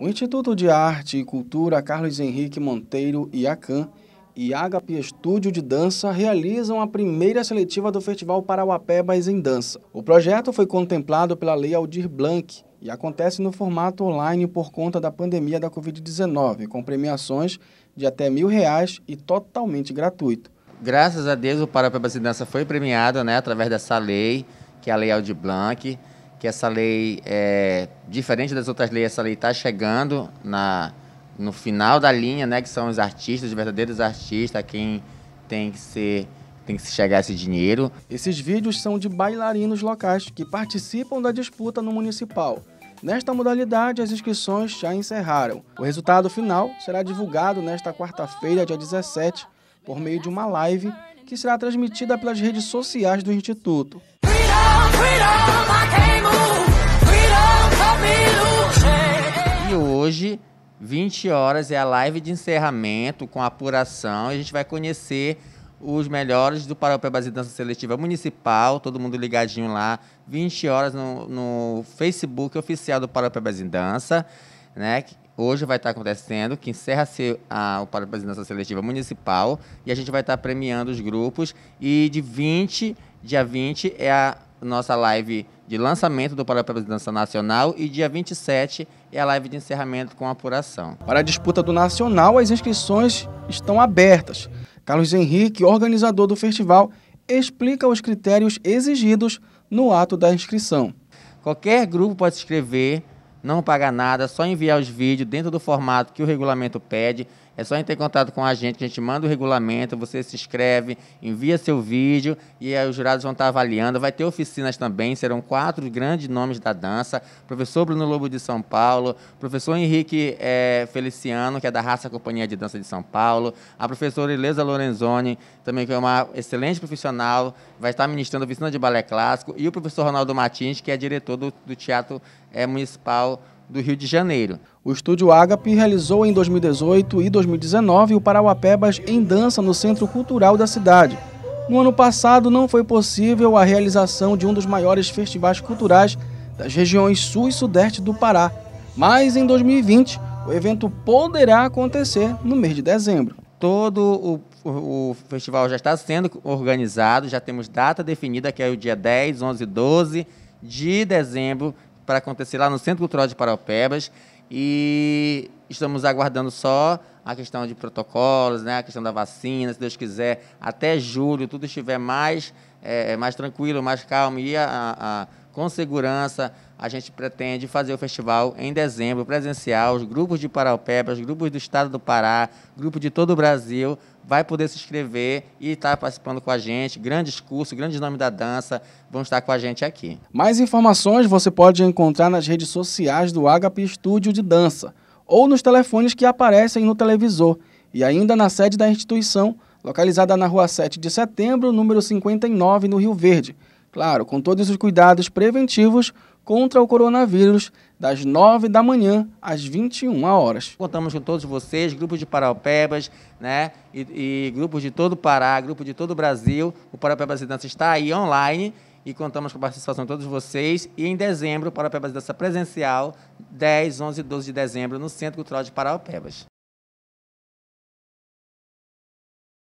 O Instituto de Arte e Cultura Carlos Henrique Monteiro e Acan e Agape Estúdio de Dança realizam a primeira seletiva do Festival Parauapebas em Dança. O projeto foi contemplado pela Lei Aldir Blanc e acontece no formato online por conta da pandemia da Covid-19, com premiações de até mil reais e totalmente gratuito. Graças a Deus o Parauapebas em Dança foi premiado né, através dessa lei, que é a Lei Aldir Blanc, que essa lei, é, diferente das outras leis, essa lei está chegando na, no final da linha, né, que são os artistas, os verdadeiros artistas, quem tem que ser tem que se chegar esse dinheiro. Esses vídeos são de bailarinos locais que participam da disputa no municipal. Nesta modalidade, as inscrições já encerraram. O resultado final será divulgado nesta quarta-feira, dia 17, por meio de uma live que será transmitida pelas redes sociais do Instituto. E hoje, 20 horas, é a live de encerramento com apuração. A gente vai conhecer os melhores do Paraupebas e Dança Seletiva Municipal, todo mundo ligadinho lá, 20 horas no, no Facebook oficial do Paraupebas em Dança, né? Hoje vai estar acontecendo, que encerra-se o Paraupebas em Dança Seletiva Municipal, e a gente vai estar premiando os grupos, e de 20, dia 20, é a nossa live de lançamento do de Dança Nacional e dia 27 é a live de encerramento com apuração. Para a disputa do Nacional, as inscrições estão abertas. Carlos Henrique, organizador do festival, explica os critérios exigidos no ato da inscrição. Qualquer grupo pode se inscrever, não paga nada, só enviar os vídeos dentro do formato que o regulamento pede é só entrar em contato com a gente, a gente manda o regulamento, você se inscreve, envia seu vídeo e os jurados vão estar avaliando. Vai ter oficinas também, serão quatro grandes nomes da dança: professor Bruno Lobo de São Paulo, professor Henrique é, Feliciano, que é da Raça Companhia de Dança de São Paulo, a professora Elisa Lorenzoni, também que é uma excelente profissional, vai estar ministrando oficina de balé clássico, e o professor Ronaldo Martins, que é diretor do, do Teatro é, Municipal do Rio de Janeiro. O Estúdio Agape realizou em 2018 e 2019 o Parauapebas em dança no Centro Cultural da cidade. No ano passado não foi possível a realização de um dos maiores festivais culturais das regiões sul e sudeste do Pará, mas em 2020 o evento poderá acontecer no mês de dezembro. Todo o, o, festival já está sendo organizado, já temos data definida, que é o dia 10, 11 e 12 de dezembro para acontecer lá no Centro Cultural de Paraupebas. E estamos aguardando só a questão de protocolos, né, a questão da vacina, se Deus quiser, até julho tudo estiver mais, é, mais tranquilo, mais calmo e a, a, com segurança, a gente pretende fazer o festival em dezembro, presencial, os grupos de Paraupebas, grupos do estado do Pará, grupo de todo o Brasil, vai poder se inscrever e estar participando com a gente. Grandes cursos, grandes nomes da dança vão estar com a gente aqui. Mais informações você pode encontrar nas redes sociais do Agape Estúdio de Dança ou nos telefones que aparecem no televisor e ainda na sede da instituição, localizada na rua 7 de setembro, número 59, no Rio Verde. Claro, com todos os cuidados preventivos contra o coronavírus, das 9 da manhã às 21 horas. Contamos com todos vocês, grupos de Paraupebas, né? E, e grupos de todo o Pará, grupos de todo o Brasil. O Paraupebas Dança está aí online e contamos com a participação de todos vocês. E em dezembro, Paraupebas Dança presencial, 10, 11 e 12 de dezembro, no Centro Cultural de Paraupebas.